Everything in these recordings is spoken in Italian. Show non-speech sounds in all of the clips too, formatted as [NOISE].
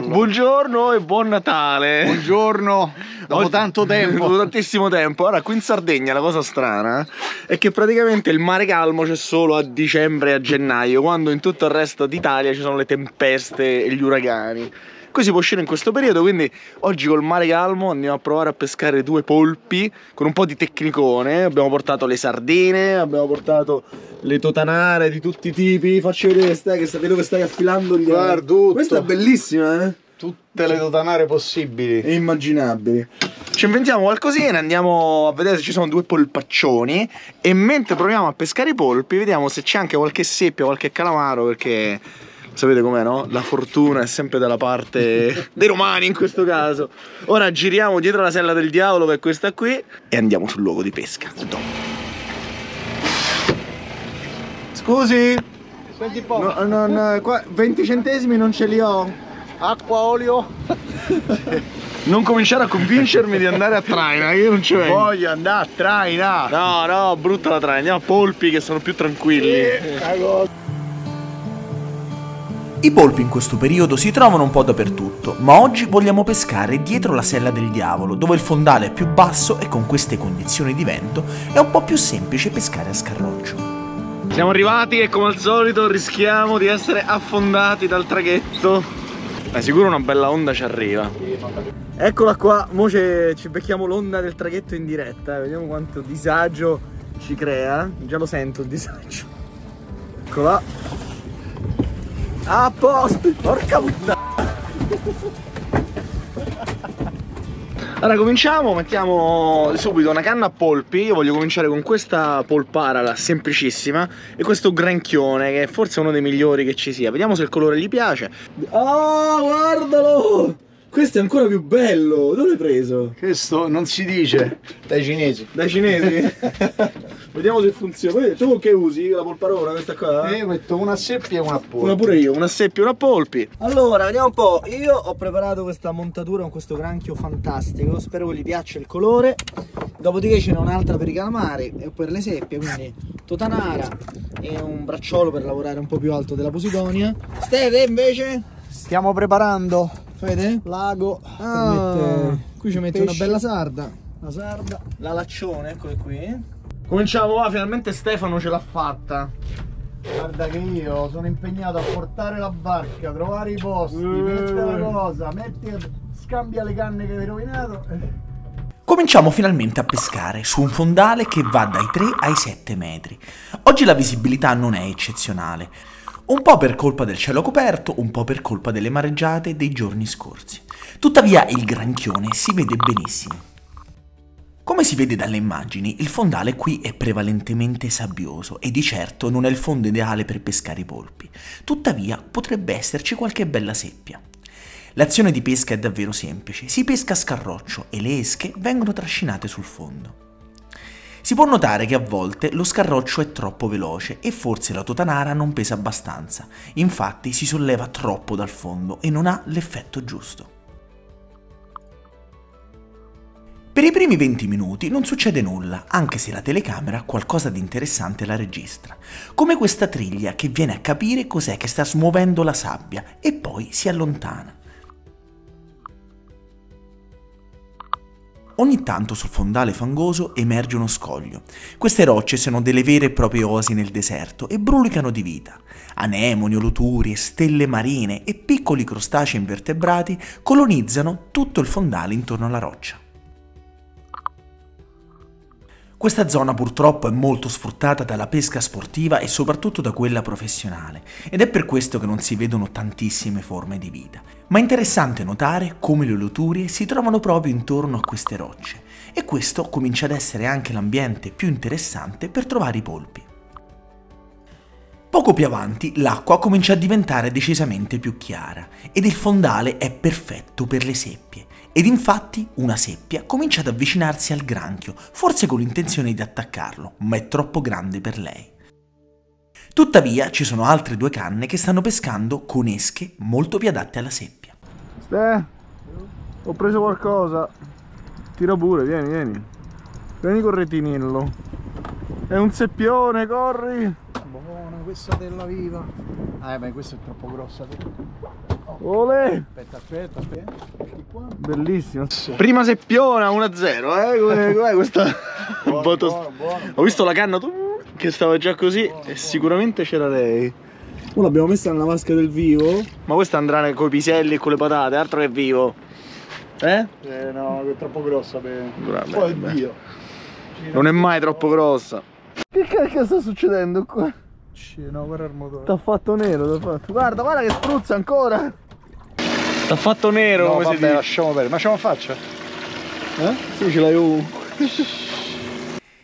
farlo. Buongiorno e buon Natale. Buongiorno, dopo Oggi- tanto [LAUGHS] tempo. Dopo tantissimo tempo. Ora, qui in Sardegna la cosa strana è che praticamente il mare calmo c'è solo a dicembre e a gennaio, quando in tutto il resto d'Italia ci sono le tempeste e gli uragani. Si può uscire in questo periodo, quindi oggi col mare calmo andiamo a provare a pescare due polpi con un po' di tecnicone. Abbiamo portato le sardine, abbiamo portato le totanare di tutti i tipi. Faccio vedere stai, che vedo che stai affilando di Guarda, tutto. Questa è bellissima, eh? Tutte le dotanare possibili. e immaginabili. Ci inventiamo qualcosina, andiamo a vedere se ci sono due polpaccioni e mentre proviamo a pescare i polpi vediamo se c'è anche qualche seppia, qualche calamaro perché sapete com'è no? La fortuna è sempre dalla parte [LAUGHS] dei romani in questo caso. Ora giriamo dietro la sella del diavolo che è questa qui e andiamo sul luogo di pesca. Dopo. Scusi? Senti un po'. No, no, no, qua 20 centesimi non ce li ho. Acqua, olio. [LAUGHS] Non cominciare a convincermi di andare a traina, io non ci vengo. Voglio andare a traina. No, no, brutta la traina, andiamo a polpi che sono più tranquilli. I polpi in questo periodo si trovano un po' dappertutto, ma oggi vogliamo pescare dietro la sella del diavolo, dove il fondale è più basso e con queste condizioni di vento è un po' più semplice pescare a scarroccio. Siamo arrivati e come al solito rischiamo di essere affondati dal traghetto. Ma sicuro una bella onda ci arriva. Eccola qua, mo ci, ci becchiamo l'onda del traghetto in diretta, eh, vediamo quanto disagio ci crea. Già lo sento il disagio. Eccola. A posto, porca puttana. Allora cominciamo, mettiamo subito una canna a polpi, io voglio cominciare con questa polpara la semplicissima e questo granchione che è forse uno dei migliori che ci sia, vediamo se il colore gli piace. Oh guardalo! Questo è ancora più bello, dove l'hai preso? Questo non si dice dai cinesi. Dai cinesi? [LAUGHS] vediamo se funziona. Tu che usi la polparona questa qua? E io metto una seppia e una polpa. Una pure io, una seppia e una polpi. Allora, vediamo un po'. Io ho preparato questa montatura con questo granchio fantastico. Spero che gli piaccia il colore. Dopodiché ce n'è un'altra per i calamari e per le seppie. Quindi totanara e un bracciolo per lavorare un po' più alto della posidonia. Steve invece? Stiamo preparando Fede? l'ago. Ah, per mettere qui ci il metti una bella sarda. La sarda. La laccione, eccole qui. Cominciamo, va, finalmente Stefano ce l'ha fatta. Guarda che io sono impegnato a portare la barca, trovare i posti, Eh. mettere la cosa, metti, scambia le canne che avevi rovinato. Cominciamo finalmente a pescare su un fondale che va dai 3 ai 7 metri. Oggi la visibilità non è eccezionale, un po' per colpa del cielo coperto, un po' per colpa delle mareggiate dei giorni scorsi. Tuttavia il granchione si vede benissimo. Come si vede dalle immagini, il fondale qui è prevalentemente sabbioso e di certo non è il fondo ideale per pescare i polpi. Tuttavia potrebbe esserci qualche bella seppia. L'azione di pesca è davvero semplice, si pesca a scarroccio e le esche vengono trascinate sul fondo. Si può notare che a volte lo scarroccio è troppo veloce e forse la totanara non pesa abbastanza, infatti si solleva troppo dal fondo e non ha l'effetto giusto. Per i primi 20 minuti non succede nulla, anche se la telecamera qualcosa di interessante la registra, come questa triglia che viene a capire cos'è che sta smuovendo la sabbia e poi si allontana. Ogni tanto sul fondale fangoso emerge uno scoglio. Queste rocce sono delle vere e proprie oasi nel deserto e brulicano di vita. Anemoni, oloturi, stelle marine e piccoli crostacei invertebrati colonizzano tutto il fondale intorno alla roccia. Questa zona purtroppo è molto sfruttata dalla pesca sportiva e soprattutto da quella professionale ed è per questo che non si vedono tantissime forme di vita. Ma è interessante notare come le oloturie si trovano proprio intorno a queste rocce e questo comincia ad essere anche l'ambiente più interessante per trovare i polpi. Poco più avanti l'acqua comincia a diventare decisamente più chiara ed il fondale è perfetto per le seppie. Ed infatti una seppia comincia ad avvicinarsi al granchio, forse con l'intenzione di attaccarlo, ma è troppo grande per lei. Tuttavia ci sono altre due canne che stanno pescando con esche molto più adatte alla seppia. Ste, ho preso qualcosa. Tira pure, vieni, vieni. Vieni col retinillo. È un seppione, corri. Buona questa della viva. Eh beh, questa è troppo grossa. Ole! Aspetta, aspetta, aspetta. Bellissimo. Prima seppiona 1-0, eh? Come, [LAUGHS] com'è questa? Buono, Botto- buono, buono. Ho visto la canna tu, che stava già così e sicuramente c'era lei. Ora l'abbiamo messa nella vasca del vivo. Ma questa andrà con i piselli e con le patate, altro che vivo. Eh? Eh no, è troppo grossa per... Vabbè, Poi vabbè. Dio. Non è mai troppo grossa. Che cacchio sta succedendo qua? Sì, no, guarda il motore. T'ha fatto nero, t'ha fatto. Guarda, guarda che spruzza ancora. T'ha fatto nero, No, come si vabbè, dice. lasciamo perdere. Ma ce la faccia? Eh? Sì, ce l'hai ovunque.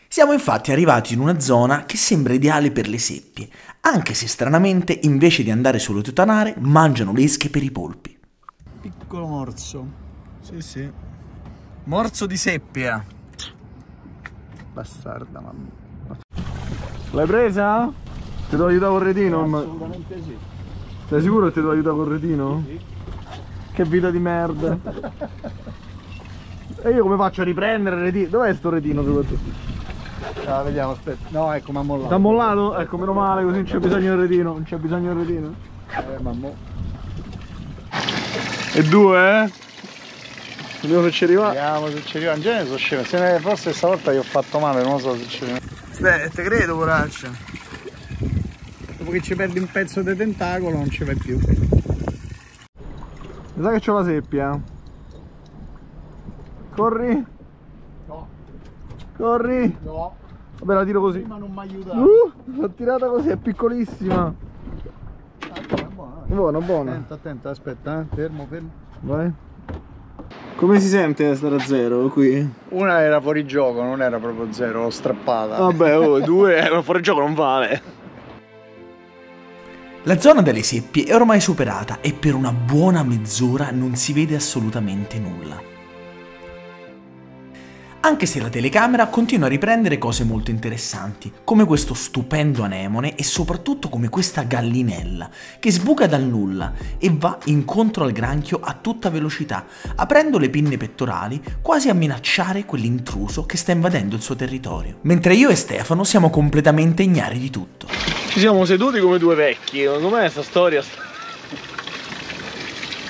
Siamo infatti arrivati in una zona che sembra ideale per le seppie, anche se stranamente invece di andare solo tutanare mangiano l'esche per i polpi. Piccolo morso. Sì, sì. Morso di seppia. Bastarda, mamma. L'hai presa? Ti devo aiutare col retino? ma- Assolutamente sì. Sei sicuro che ti devo aiutare col retino? Sì. Che vita di merda. e io come faccio a riprendere il retino? Dov'è sto retino soprattutto? Ah, vediamo, aspetta. No, ecco, mi ha mollato. T'ha mollato? Ecco, meno male, così non c'è bisogno del retino. Non c'è bisogno del retino. Eh, ma mo- E due, eh? Vediamo se ci arriva. Vediamo se ci arriva. In genere sono scemo. Se ne- Forse stavolta gli ho fatto male, non lo so se ci arriva. Beh, te credo, poraccia. Dopo che ci perdi un pezzo di tentacolo non ci vai più. Mi sa che c'ho la seppia. Corri, No, corri. no. Vabbè, la tiro così. Prima non mi aiutare. Uh, l'ho tirata così, è piccolissima. Ah, buono, eh. Buona, buona. Attento, attento, aspetta, eh. fermo, fermo. Vai. Come si sente stare a zero qui? Una era fuori gioco, non era proprio zero, l'ho strappata. Vabbè, oh, [LAUGHS] due, eh, fuori gioco non vale. La zona delle seppie è ormai superata e per una buona mezz'ora non si vede assolutamente nulla. Anche se la telecamera continua a riprendere cose molto interessanti, come questo stupendo anemone e soprattutto come questa gallinella, che sbuca dal nulla e va incontro al granchio a tutta velocità, aprendo le pinne pettorali quasi a minacciare quell'intruso che sta invadendo il suo territorio. Mentre io e Stefano siamo completamente ignari di tutto. Ci siamo seduti come due vecchi. Com'è sta storia?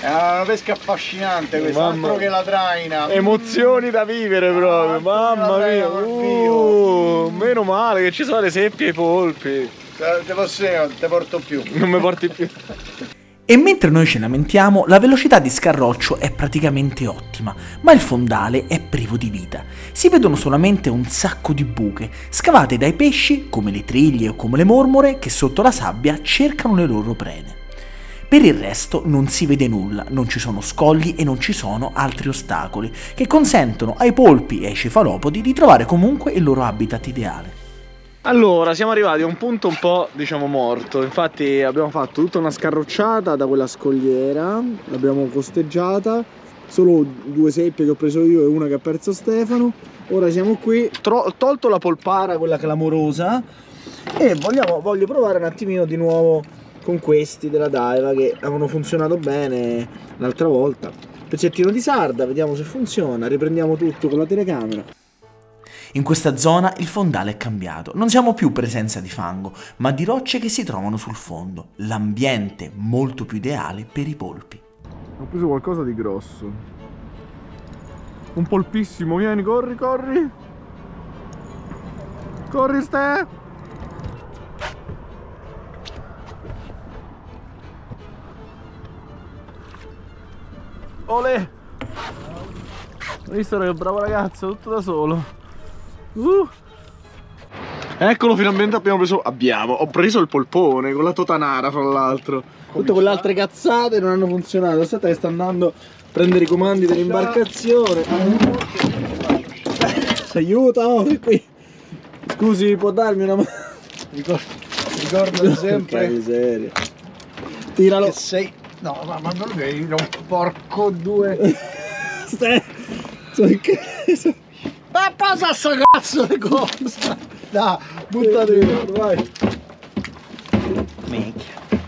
È una pesca affascinante questa, Mamma. altro che la traina. Emozioni da vivere proprio, Ah, mamma vabbè, mia. Uh, meno male che ci sono le seppie e i polpi. Te posso non te porto più. Non mi porti più. [LAUGHS] E mentre noi ci lamentiamo, la velocità di Scarroccio è praticamente ottima, ma il fondale è privo di vita. Si vedono solamente un sacco di buche, scavate dai pesci, come le triglie o come le mormore, che sotto la sabbia cercano le loro prede. Per il resto non si vede nulla, non ci sono scogli e non ci sono altri ostacoli, che consentono ai polpi e ai cefalopodi di trovare comunque il loro habitat ideale. Allora, siamo arrivati a un punto un po', diciamo, morto. Infatti abbiamo fatto tutta una scarrocciata da quella scogliera, l'abbiamo costeggiata, solo due seppie che ho preso io e una che ha perso Stefano. Ora siamo qui, Tro- tolto la polpara, quella clamorosa, e vogliamo, voglio provare un attimino di nuovo con questi della Daiva che avevano funzionato bene l'altra volta. Pezzettino di sarda, vediamo se funziona, riprendiamo tutto con la telecamera. In questa zona il fondale è cambiato, non siamo più presenza di fango, ma di rocce che si trovano sul fondo, l'ambiente molto più ideale per i polpi. Ho preso qualcosa di grosso. Un polpissimo, vieni, corri, corri. Corri, Ste. Ole. Hai visto che bravo ragazzo, tutto da solo. Uh. Eccolo, finalmente abbiamo preso. Abbiamo, ho preso il polpone con la totanara, fra l'altro. Tutte quelle altre cazzate non hanno funzionato. Aspetta che sta andando a prendere i comandi dell'imbarcazione. Ci aiuta, oh, qui. Scusi, può darmi una mano? Ricordo, ricordo sempre [LAUGHS] miseria. Tiralo. che sei... No, ma, ma non vedi, un porco due... [LAUGHS] Casa. Ma passa sta cazzo di cosa! Dai, butta dentro, vai!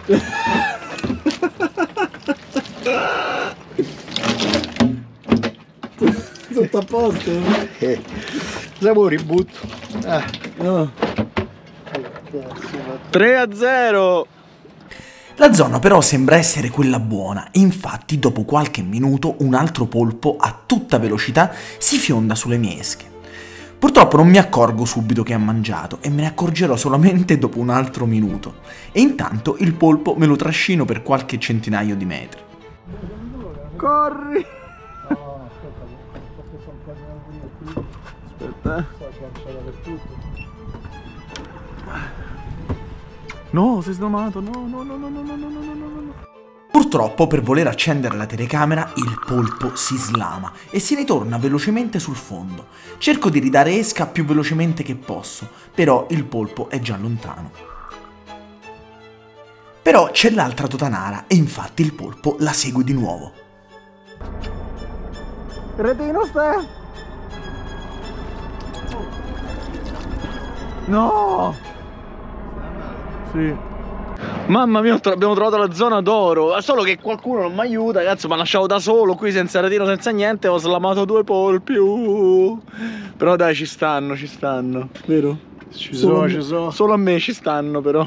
[LAUGHS] Tutto a posto. Eh, [LAUGHS] siamo ributto. Eh, No. 3 a 0. La zona però sembra essere quella buona, infatti dopo qualche minuto un altro polpo a tutta velocità si fionda sulle mie esche. Purtroppo non mi accorgo subito che ha mangiato e me ne accorgerò solamente dopo un altro minuto. E intanto il polpo me lo trascino per qualche centinaio di metri. Corri! No, aspetta, perché sono quasi qui. Aspetta, No, sei sdomato. No, no, no, no, no, no, no, no, no, no, no. Purtroppo per voler accendere la telecamera il polpo si slama e si ritorna velocemente sul fondo. Cerco di ridare esca più velocemente che posso, però il polpo è già lontano. Però c'è l'altra totanara e infatti il polpo la segue di nuovo. Retino stai? No! Sì. Mamma mia, abbiamo trovato la zona d'oro. Solo che qualcuno non mi aiuta, cazzo, mi ha lasciato da solo qui senza retino, senza niente. Ho slamato due polpi. uh. Però dai, ci stanno, ci stanno. Vero? Ci Solo sono, ci sono. Solo a me ci stanno, però.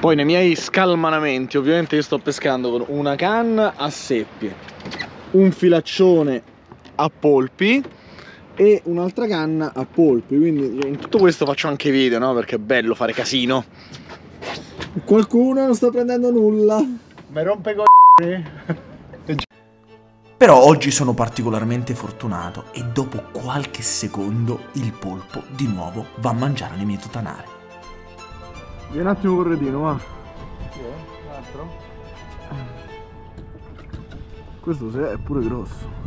Poi nei miei scalmanamenti, ovviamente io sto pescando con una canna a seppie, un filaccione a polpi e un'altra canna a polpi. Quindi in tutto questo faccio anche video, no? Perché è bello fare casino. Qualcuno non sta prendendo nulla. Mi rompe coglioni. Però oggi sono particolarmente fortunato e dopo qualche secondo il polpo di nuovo va a mangiare le mie totanare. Vieni un attimo con Redino, va. Un altro? Questo se è pure grosso.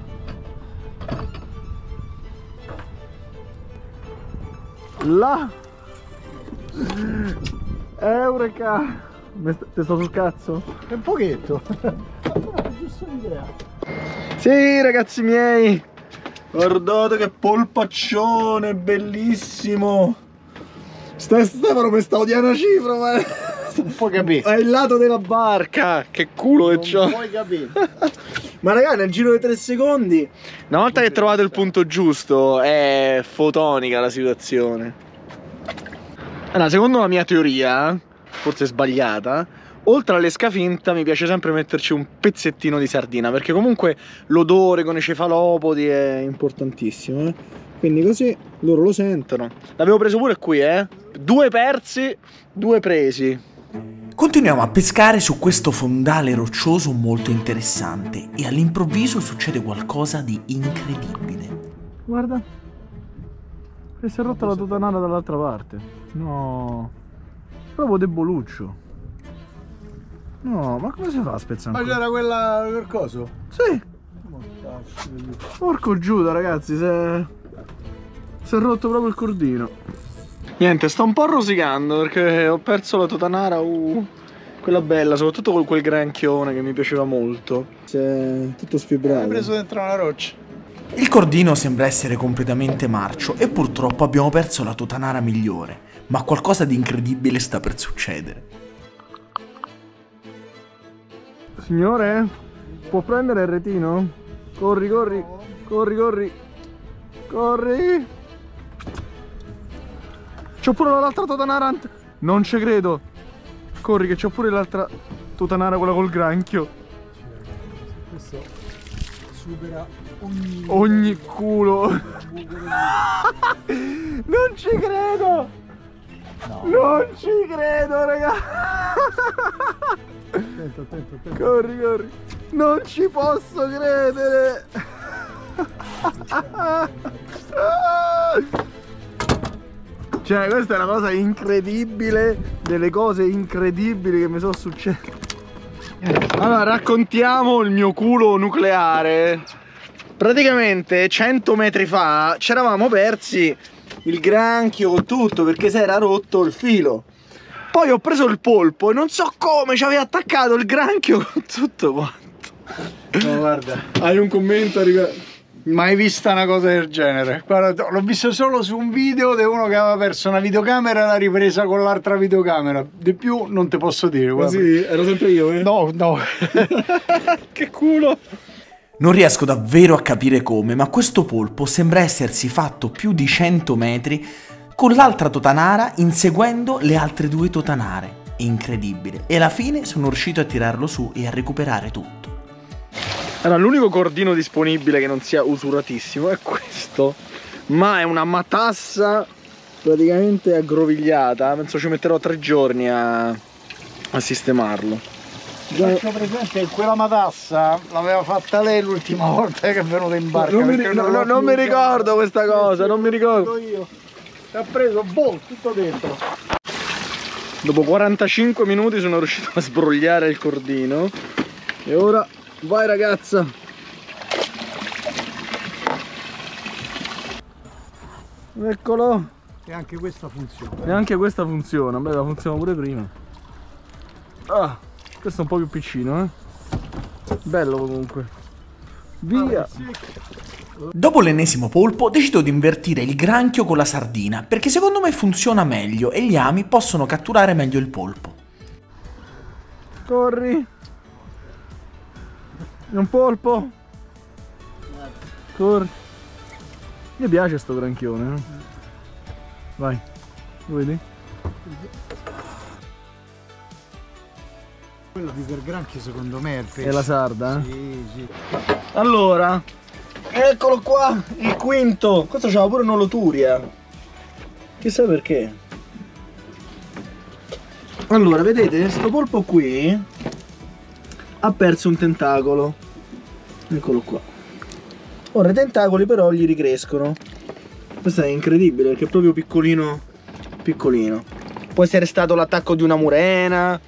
Là! Eureka! Ti sto sul cazzo? Un pochetto. Giusto l'idea. Sì, ragazzi miei! Guardate che polpaccione, bellissimo! Stefano mi sta odiando una cifra, ma... Non puoi capire. È il lato della barca! Che culo che c'ho! Non puoi capire. [LAUGHS] Ma raga, nel giro di tre secondi, una volta che trovato il punto giusto, è fotonica la situazione. Allora, secondo la mia teoria, forse sbagliata, oltre all'esca finta mi piace sempre metterci un pezzettino di sardina, perché comunque l'odore con i cefalopodi è importantissimo, eh. Quindi così loro lo sentono. L'avevo preso pure qui, eh. Due persi, due presi. Continuiamo a pescare su questo fondale roccioso molto interessante e all'improvviso succede qualcosa di incredibile. Guarda. E si è rotta la tutanara dall'altra parte. No. Proprio deboluccio. No, ma come si fa a spezzare? Ma c'era quella quel coso? Sì. Porco Giuda, ragazzi, si è... si è rotto proprio il cordino. Niente, sto un po' rosicando perché ho perso la tutanara, uh, quella bella, soprattutto con quel granchione che mi piaceva molto. Si è tutto L'hai sfibrato. preso dentro una roccia. Il cordino sembra essere completamente marcio e purtroppo abbiamo perso la tutanara migliore, ma qualcosa di incredibile sta per succedere. Signore, può prendere il retino? Corri, corri, corri, corri, corri. C'ho pure l'altra tutanara. ant- Non ci credo. Corri, che c'ho pure l'altra tutanara, quella col granchio. Questo supera ogni... Ogni culo. [LAUGHS] non ci credo. Non ci credo, raga. Attento, attento, attento. Corri, corri. Non ci posso credere. Cioè, questa è una cosa incredibile, delle cose incredibili che mi sono successe. Allora, raccontiamo il mio culo nucleare. Praticamente 100 metri fa ci eravamo persi il granchio con tutto perché si era rotto il filo. Poi ho preso il polpo e non so come ci aveva attaccato il granchio con tutto quanto. No, guarda. Hai un commento a riguardo? Mai vista una cosa del genere. Guarda, l'ho visto solo su un video di uno che aveva perso una videocamera e l'ha ripresa con l'altra videocamera. Di più non ti posso dire. Guarda. ero sempre io, eh? No, no. [LAUGHS] che culo! Non riesco davvero a capire come, ma questo polpo sembra essersi fatto più di 100 metri con l'altra totanara inseguendo le altre due totanare. incredibile. E alla fine sono riuscito a tirarlo su e a recuperare tutto. Allora, l'unico cordino disponibile che non sia usuratissimo è questo. Ma è una matassa praticamente aggrovigliata. Penso ci metterò tre giorni a, a sistemarlo. Faccio presente che quella matassa l'aveva fatta lei l'ultima volta che è venuta in barca. Non mi, no, non no, non mi ricordo questa cosa, non mi ricordo. Io. E ha preso boh, tutto dentro. Dopo 45 minuti sono riuscito a sbrogliare il cordino. E ora vai ragazza. Eccolo. E anche questa funziona. E anche questa funziona, beh, la funziona pure prima. Ah, questo è un po' più piccino, eh. Bello comunque. Via. Dopo l'ennesimo polpo decido di invertire il granchio con la sardina perché secondo me funziona meglio e gli ami possono catturare meglio il polpo. Corri. Un polpo. Corri. Mi piace sto granchione. eh. Vai. Lo vedi? Quello di per granchio secondo me è il pesce. È la sarda, eh? Sì, sì. Allora, eccolo qua, il quinto. Questo c'ha pure un'oloturia. Chissà perché. Allora, vedete, sto polpo qui ha perso un tentacolo. Eccolo qua. Ora i tentacoli però gli ricrescono. Questo è incredibile perché è proprio piccolino, piccolino. Può essere stato l'attacco di una murena,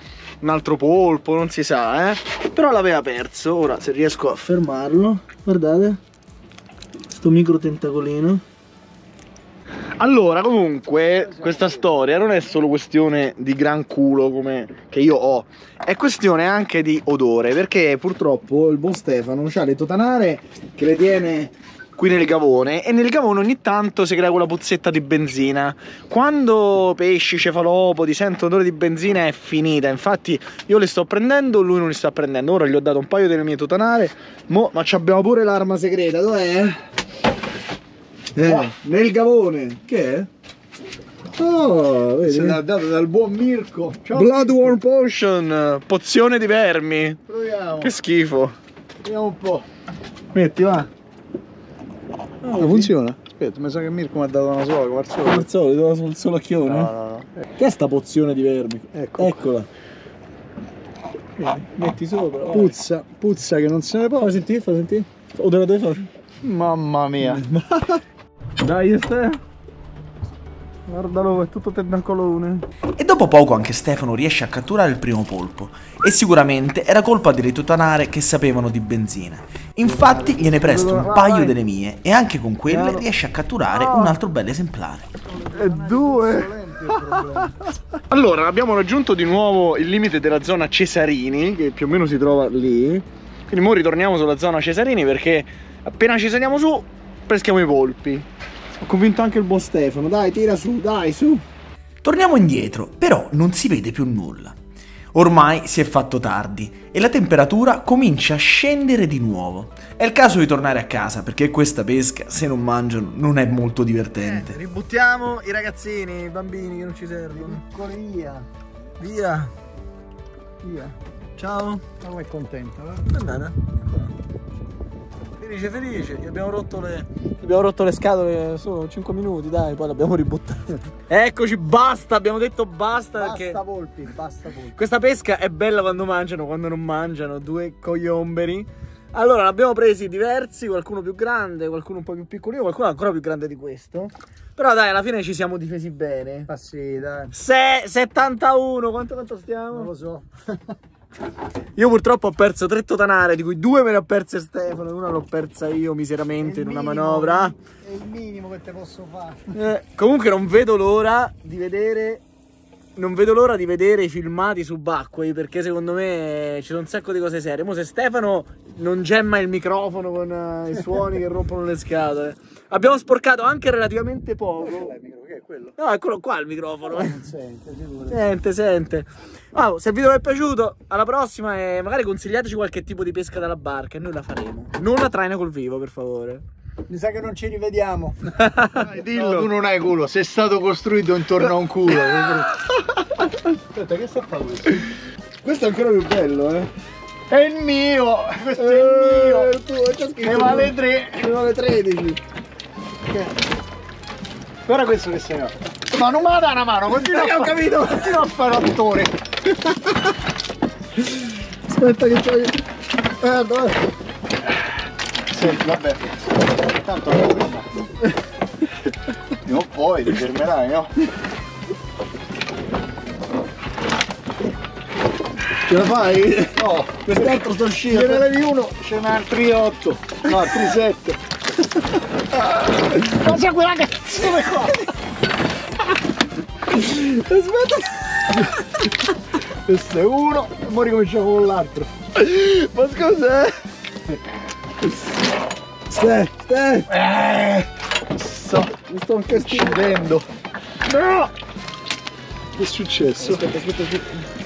un altro polpo, non si sa, eh. Però l'aveva perso. Ora, se riesco a fermarlo, guardate. Sto micro tentacolino. Allora, comunque, questa storia non è solo questione di gran culo come che io ho, è questione anche di odore, perché purtroppo il buon Stefano ha le totanare che le tiene qui nel gavone e nel gavone ogni tanto si crea quella puzzetta di benzina. Quando pesci, cefalopodi sentono odore di benzina è finita. Infatti io le sto prendendo, lui non li sta prendendo. Ora gli ho dato un paio delle mie totanare, mo, ma ci abbiamo pure l'arma segreta, dov'è? Eh, nel gavone. Che è? Oh, Se vedi? l'ha dato dal buon Mirko. Ciao. Bloodworm Potion, pozione di vermi. Proviamo. Che schifo. Vediamo un po'. Metti, va. Ah, funziona? Aspetta, mi sa che Mirko mi ha dato una sola al solito. Al solito, sul solocchione. No, no, no. Che è sta pozione di vermi? Ecco. Eccola. Vedi, metti sopra. vai. Puzza, puzza che non se ne può. Fai sentire, fai sentire. O te la devi fare? Mamma mia. [LAUGHS] Dai, Ste. Guardalo, è tutto tennacolone. E dopo poco anche Stefano riesce a catturare il primo polpo. E sicuramente era colpa delle tutanare che sapevano di benzina. Infatti gliene presto un paio delle mie e anche con quelle riesce a catturare un altro bel esemplare. E due. [LAUGHS] Allora, abbiamo raggiunto di nuovo il limite della zona Cesarini, che più o meno si trova lì. Quindi ora ritorniamo sulla zona Cesarini perché appena ci saliamo su, peschiamo i polpi. Ho convinto anche il buon Stefano. Dai, tira su, dai, su. Torniamo indietro, però non si vede più nulla. Ormai si è fatto tardi e la temperatura comincia a scendere di nuovo. È il caso di tornare a casa perché questa pesca, se non mangiano, non è molto divertente. ributtiamo i ragazzini, i bambini che non ci servono. Piccolia. Via. Via. Ciao. Ma come è contenta, va? Andata? Felice, felice. Gli abbiamo rotto le. Abbiamo rotto le scatole solo 5 minuti, dai, poi l'abbiamo ributtata. Eccoci, basta, abbiamo detto basta, perché. Basta volpi, basta volpi. Questa pesca è bella quando mangiano, quando non mangiano, due cogliomberi. Allora, ne abbiamo presi diversi, qualcuno più grande, qualcuno un po' più piccolino, qualcuno ancora più grande di questo. Però dai, alla fine ci siamo difesi bene. Ma sì, dai. Se 71, quanto, quanto stiamo? Non lo so. [LAUGHS] Io purtroppo ho perso tre totanare, di cui due me le ho perse Stefano e una l'ho persa io miseramente in una manovra. È il minimo che te posso fare. Eh, comunque non vedo l'ora di vedere. Non vedo l'ora di vedere i filmati subacquei perché secondo me ci sono un sacco di cose serie. Mo se Stefano non gemma il microfono con eh, i suoni che rompono le scatole. Abbiamo sporcato anche relativamente poco. Che è quello? No, eccolo qua il microfono. Non sente, sicuro. Sente, sente. Ah, se il video vi è piaciuto, alla prossima e magari consigliateci qualche tipo di pesca dalla barca e noi la faremo. Non la traina col vivo, per favore. Mi sa che non ci rivediamo. Dai, No, tu non hai culo, sei stato costruito intorno a un culo. Aspetta, che sta a fare questo? Questo è ancora più bello, eh. È il mio! Questo è il mio! il tuo, c'è scritto. Ne vale 3! Ne vale 13. Guarda questo che sei. Ma non me la dai una mano, continua Eh, a, ho capito. continua a fare attore. Aspetta che c'ho io. Eh, dove? Senti, vabbè. Tanto non poi ti fermerai, no? Ce la fai? No, Quest'altro sto uscito. ce ne levi uno, ce ne altri 8, no, altri 7. Cosa quella cazzone qua? Aspetta. Questo è uno, e ora ricominciamo con l'altro. Ma scusa, eh. Stai, stai. Eh, sto, Mi sto anche uccidendo. No! Che è successo? Aspetta, aspetta, aspetta.